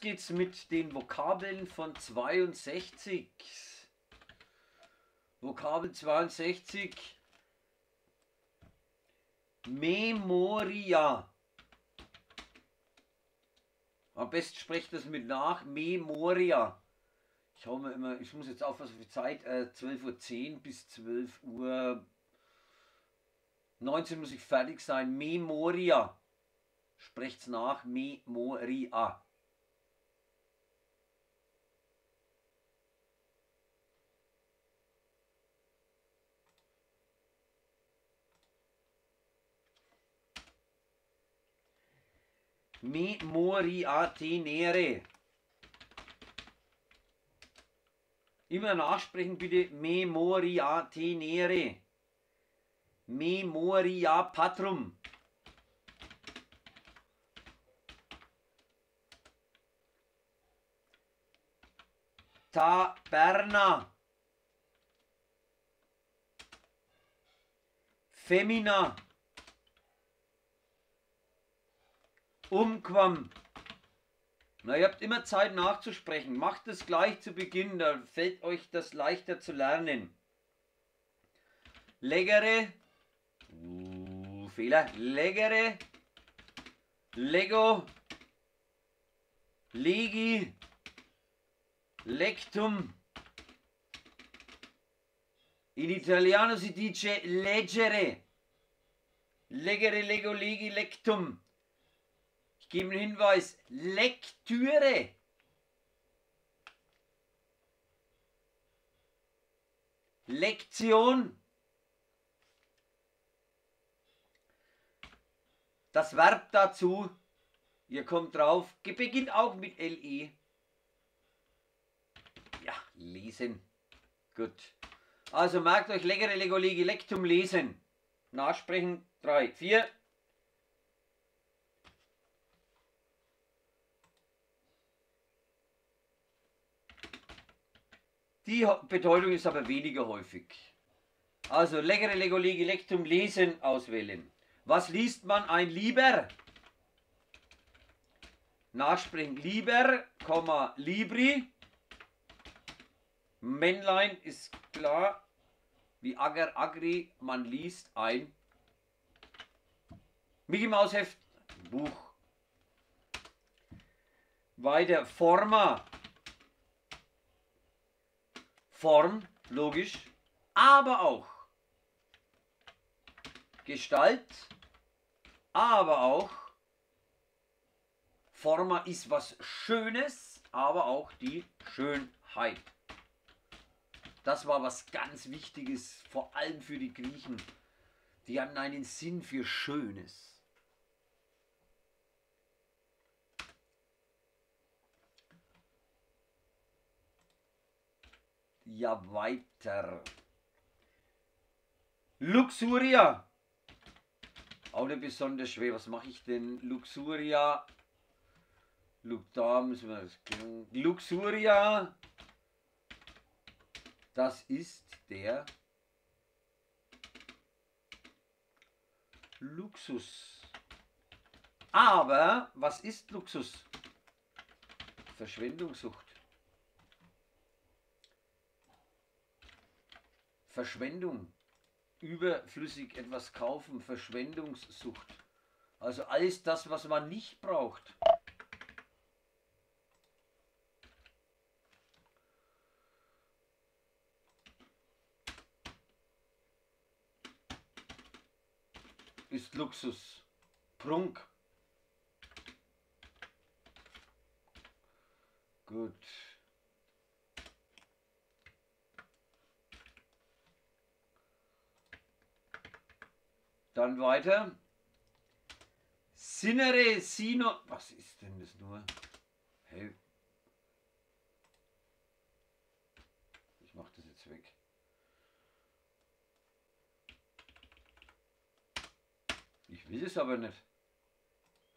los geht's mit den Vokabeln von 62. Vokabel 62. Memoria. Am besten sprecht das mit nach. Memoria. Ich hau immer, ich muss jetzt aufpassen auf die Zeit. Äh, 12.10 Uhr bis 12 Uhr 19 muss ich fertig sein. Memoria. Sprecht's nach. Memoria. Memoria tenere. Immer nachsprechen bitte. Memoria tenere. Memoria patrum. Taberna. Femina. Umquam. Na, ihr habt immer Zeit nachzusprechen. Macht es gleich zu Beginn, dann fällt euch das leichter zu lernen. Leggere. Uh, Fehler. Leggere. Lego. Legi. Lectum. In italiano si dice leggere. Leggere, lego, legi, lectum. Gebe einen Hinweis. Lektüre. Lektion. Das Verb dazu, ihr kommt drauf, beginnt auch mit LE. Ja, lesen. Gut. Also merkt euch leckere Legolegi Lektum lesen. Nachsprechen 3, 4. Die Bedeutung ist aber weniger häufig. Also leckere Legolegi Lektum lesen auswählen. Was liest man ein Lieber? Nachsprechen Lieber, Libri. Männlein ist klar. Wie Ager, Agri, man liest ein Mickey Maus Heft, Buch. Weiter Forma. Form, logisch, aber auch Gestalt, aber auch Forma ist was Schönes, aber auch die Schönheit. Das war was ganz Wichtiges, vor allem für die Griechen. Die hatten einen Sinn für Schönes. Ja, weiter. Luxuria. Auch nicht besonders schwer. Was mache ich denn? Luxuria. Da müssen wir das. Luxuria. Das ist der Luxus. Aber was ist Luxus? Verschwendungssucht. Verschwendung überflüssig etwas kaufen, Verschwendungssucht. Also alles das, was man nicht braucht. Ist Luxus. Prunk. Gut. Dann weiter. Sinere Sino. Was ist denn das nur? Hey. Ich mach das jetzt weg. Ich will es aber nicht.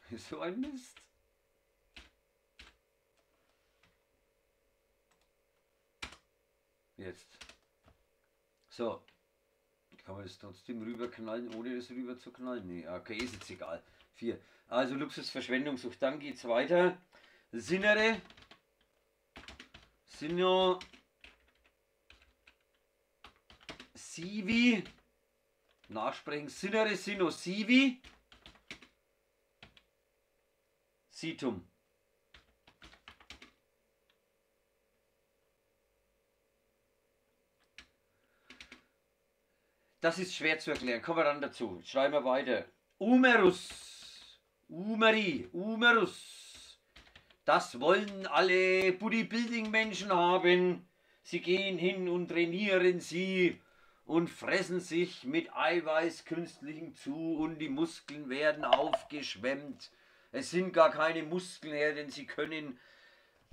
So ein Mist. Jetzt. So, kann man das trotzdem rüberknallen, ohne das rüber zu knallen? Nee, okay, ist jetzt egal. Vier. Also Luxusverschwendungssucht. Dann geht es weiter. Sinnere, Sino, Sivi, nachsprechen, Sinnere, Sino, Sivi, Situm. Das ist schwer zu erklären. Kommen wir dann dazu. Schreiben wir weiter. Umerus. Umeri. Umerus. Das wollen alle Bodybuilding-Menschen haben. Sie gehen hin und trainieren sie und fressen sich mit Eiweiß künstlichem zu und die Muskeln werden aufgeschwemmt. Es sind gar keine Muskeln her, denn sie können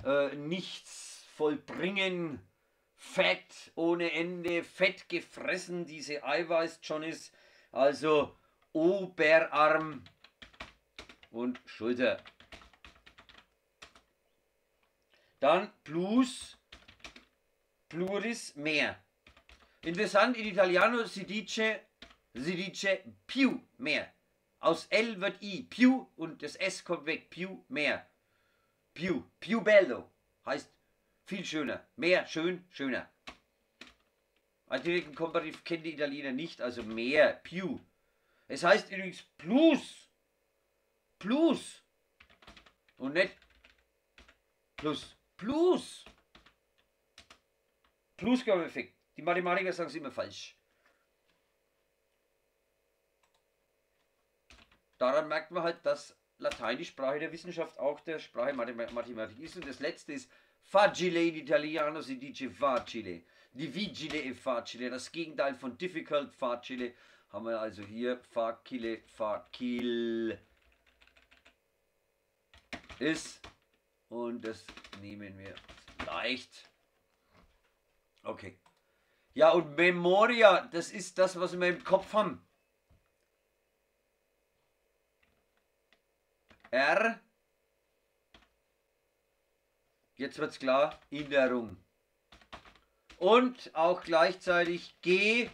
äh, nichts vollbringen Fett ohne Ende, Fett gefressen, diese Eiweiß-Johnnies. Also Oberarm und Schulter. Dann plus, pluris, mehr. Interessant, in Italiano si dice, si dice più, mehr. Aus L wird I, più und das S kommt weg, più, mehr. Più, più bello heißt viel schöner. Mehr, schön, schöner. Als direkten Komparativ kennt die Italiener nicht, also mehr, più. Es heißt übrigens plus. Plus. Und nicht plus. Plus. Plusgabeeffekt. Die Mathematiker sagen es immer falsch. Daran merkt man halt, dass Latein die Sprache der Wissenschaft auch der Sprache Mathematik ist. Und das letzte ist Facile in italiano si dice facile. Difficile e facile. Das Gegenteil von difficult, facile. Haben wir also hier facile, facil ist. Und das nehmen wir leicht. Okay. Ja, und Memoria, das ist das, was wir im Kopf haben. R Jetzt wird es klar, Erinnerung. Und auch gleichzeitig G.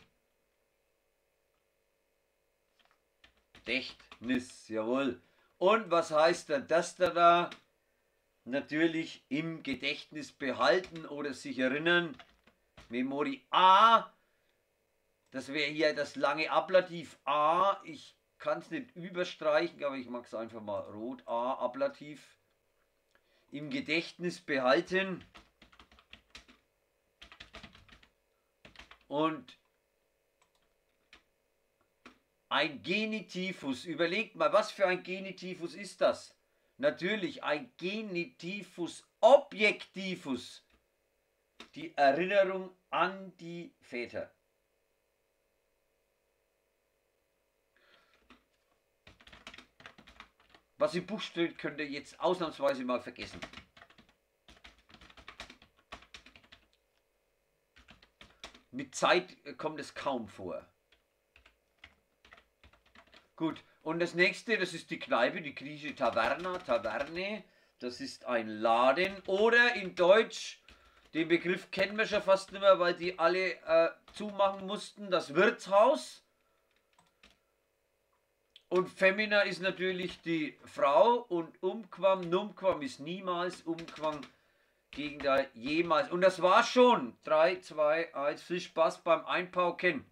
Gedächtnis, jawohl. Und was heißt dann das da da? Natürlich im Gedächtnis behalten oder sich erinnern. Memori A. Das wäre hier das lange Ablativ A. Ich kann es nicht überstreichen, aber ich mag es einfach mal rot A, Ablativ im Gedächtnis behalten und ein Genitivus. Überlegt mal, was für ein Genitivus ist das? Natürlich ein Genitivus Objektivus. Die Erinnerung an die Väter. Was im Buch steht, könnt ihr jetzt ausnahmsweise mal vergessen. Mit Zeit kommt es kaum vor. Gut, und das nächste, das ist die Kneipe, die griechische Taverna, Taverne. Das ist ein Laden. Oder in Deutsch, den Begriff kennen wir schon fast nicht mehr, weil die alle äh, zumachen mussten, das Wirtshaus. Und Femina ist natürlich die Frau und Umquam, Numquam ist niemals, Umquam Gegenteil jemals. Und das war schon. 3, 2, 1, viel Spaß beim Einpauken.